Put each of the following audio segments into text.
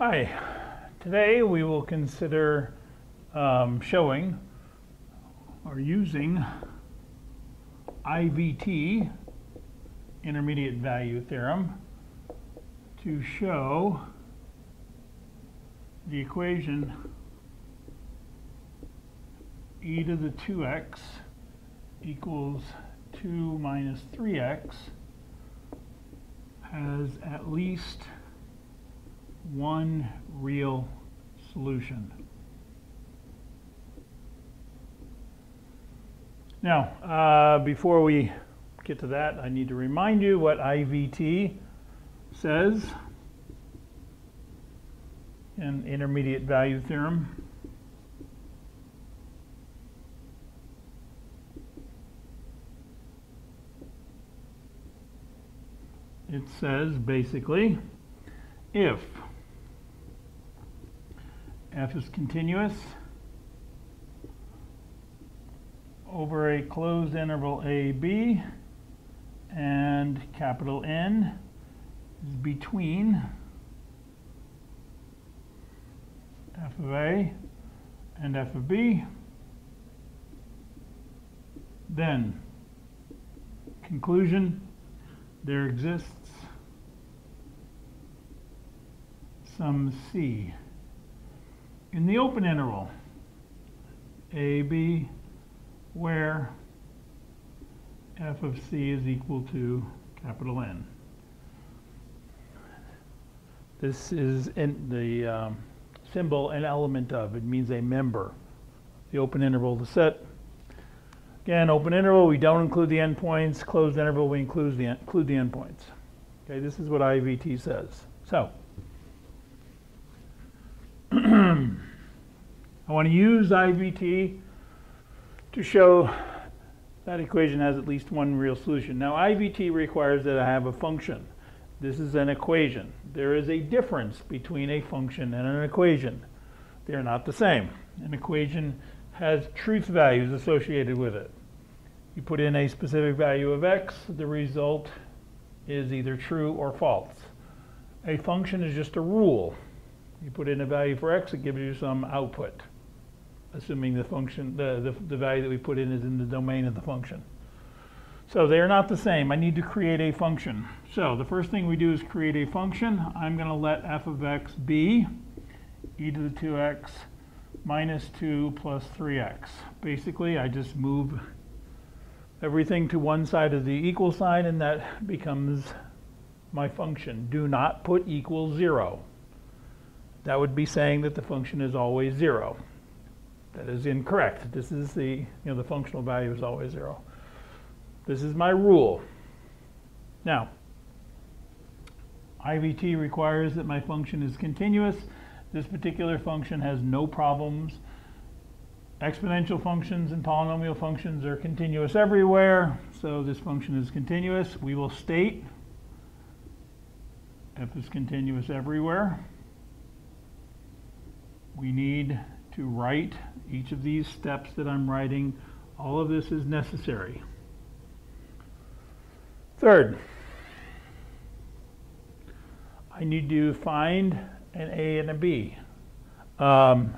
Hi, today we will consider um, showing or using IVT, intermediate value theorem, to show the equation e to the 2x equals 2 minus 3x has at least one real solution. Now, uh, before we get to that, I need to remind you what IVT says in intermediate value theorem. It says basically if f is continuous. Over a closed interval a b and capital N is between f of a and f of b. Then conclusion there exists some c in the open interval a b where f of c is equal to capital N. This is in the um, symbol an element of. It means a member. The open interval the set. Again, open interval, we don't include the endpoints. Closed interval, we include the, include the endpoints. Okay, this is what IVT says. So, I want to use IVT to show that equation has at least one real solution. Now IVT requires that I have a function. This is an equation. There is a difference between a function and an equation. They're not the same. An equation has truth values associated with it. You put in a specific value of x, the result is either true or false. A function is just a rule. You put in a value for x, it gives you some output, assuming the function, the, the, the value that we put in is in the domain of the function. So they are not the same. I need to create a function. So the first thing we do is create a function. I'm going to let f of x be e to the 2x minus 2 plus 3x. Basically, I just move everything to one side of the equal sign and that becomes my function. Do not put equals 0 that would be saying that the function is always zero. That is incorrect. This is the, you know, the functional value is always zero. This is my rule. Now, IVT requires that my function is continuous. This particular function has no problems. Exponential functions and polynomial functions are continuous everywhere, so this function is continuous. We will state f is continuous everywhere we need to write each of these steps that I'm writing. All of this is necessary. Third, I need to find an A and a B. Um,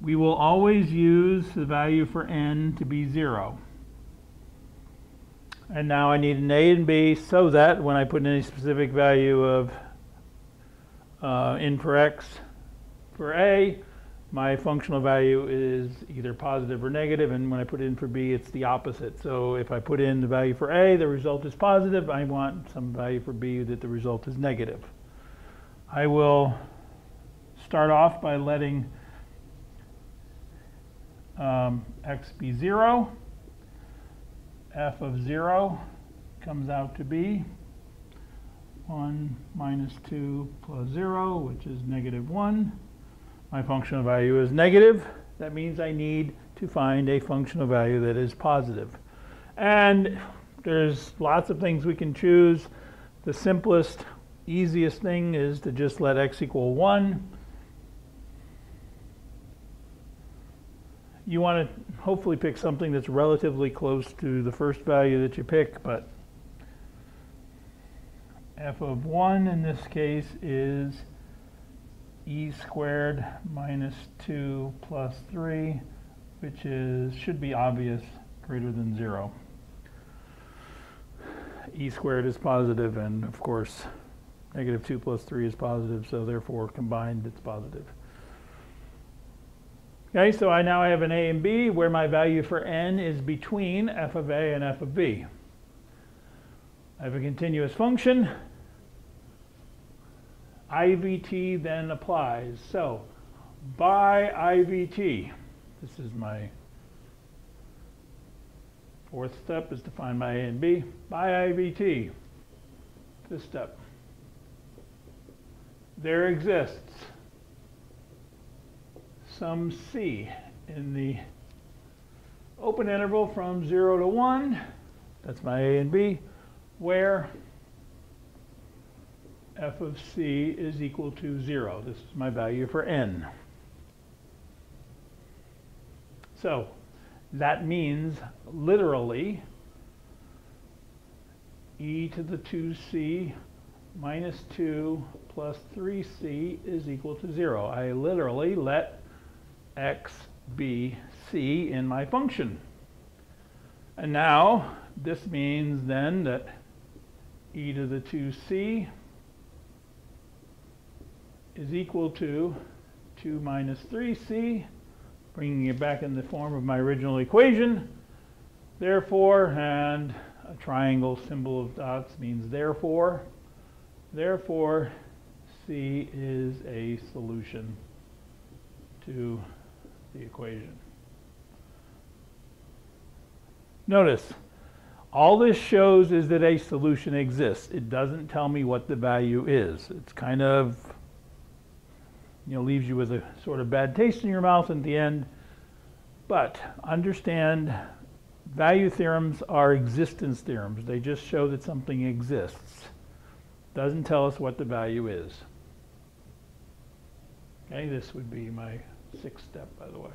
we will always use the value for n to be 0. And now I need an A and B so that when I put in a specific value of uh, n for x, for A, my functional value is either positive or negative, and when I put in for B, it's the opposite. So if I put in the value for A, the result is positive. I want some value for B that the result is negative. I will start off by letting um, x be 0. f of 0 comes out to be 1 minus 2 plus 0, which is negative 1 my functional value is negative, that means I need to find a functional value that is positive. And there's lots of things we can choose. The simplest, easiest thing is to just let x equal 1. You want to hopefully pick something that's relatively close to the first value that you pick, but f of 1 in this case is e squared minus 2 plus 3, which is, should be obvious, greater than 0. e squared is positive, and of course, negative 2 plus 3 is positive, so therefore combined it's positive. Okay, so I now have an a and b where my value for n is between f of a and f of b. I have a continuous function. IVT then applies. So by IVT, this is my fourth step is to find my A and B. By IVT, this step, there exists some C in the open interval from 0 to 1, that's my A and B, where f of c is equal to 0. This is my value for n. So that means literally e to the 2c minus 2 plus 3c is equal to 0. I literally let x be c in my function. And now this means then that e to the 2c is equal to 2 minus 3c, bringing it back in the form of my original equation. Therefore, and a triangle symbol of dots means therefore. Therefore, C is a solution to the equation. Notice, all this shows is that a solution exists. It doesn't tell me what the value is. It's kind of you know, leaves you with a sort of bad taste in your mouth at the end. But understand value theorems are existence theorems. They just show that something exists. Doesn't tell us what the value is. Okay, this would be my sixth step, by the way.